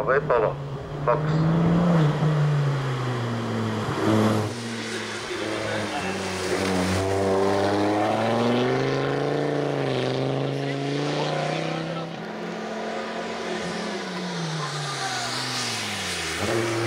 Правый поворот. Фокус. Роман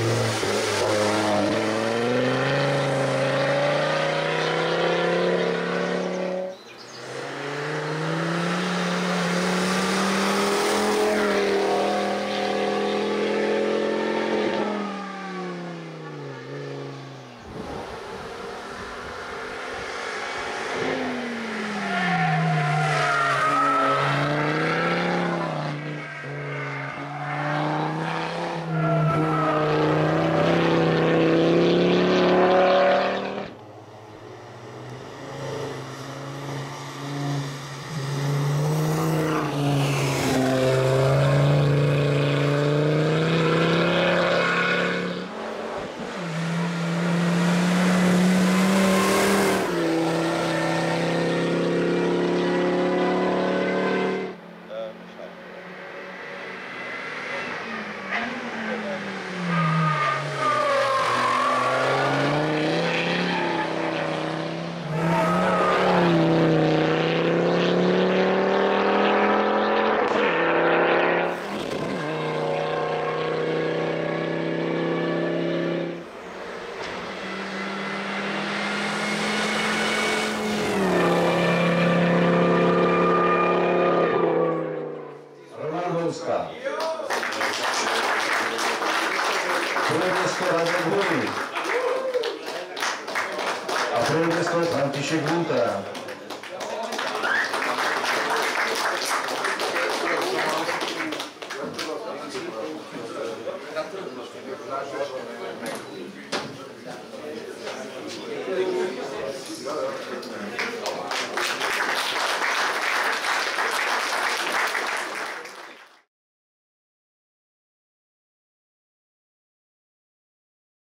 Превесло Радягони. А превесло Франтишек Гута.